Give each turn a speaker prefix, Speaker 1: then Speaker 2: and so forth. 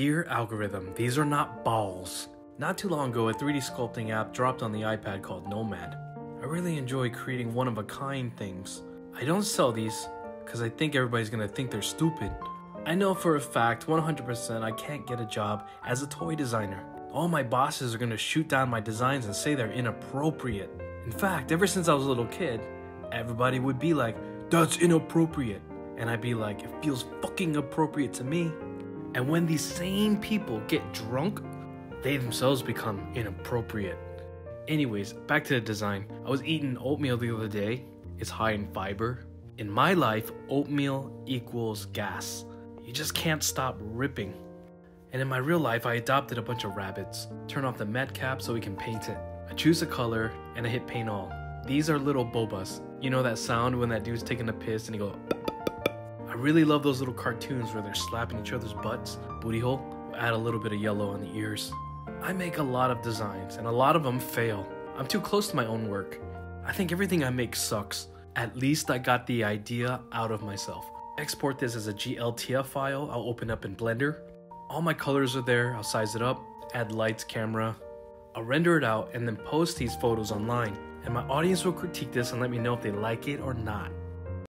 Speaker 1: Dear algorithm, these are not balls. Not too long ago, a 3D sculpting app dropped on the iPad called Nomad. I really enjoy creating one of a kind things. I don't sell these because I think everybody's gonna think they're stupid. I know for a fact 100% I can't get a job as a toy designer. All my bosses are gonna shoot down my designs and say they're inappropriate. In fact, ever since I was a little kid, everybody would be like, that's inappropriate. And I'd be like, it feels fucking appropriate to me. And when these same people get drunk, they themselves become inappropriate. Anyways, back to the design. I was eating oatmeal the other day. It's high in fiber. In my life, oatmeal equals gas. You just can't stop ripping. And in my real life, I adopted a bunch of rabbits. Turn off the matcap so we can paint it. I choose a color and I hit paint all. These are little bobas. You know that sound when that dude's taking a piss and he go. I really love those little cartoons where they're slapping each other's butts, booty hole. Add a little bit of yellow on the ears. I make a lot of designs and a lot of them fail. I'm too close to my own work. I think everything I make sucks. At least I got the idea out of myself. Export this as a GLTF file I'll open up in Blender. All my colors are there, I'll size it up, add lights, camera. I'll render it out and then post these photos online. And my audience will critique this and let me know if they like it or not.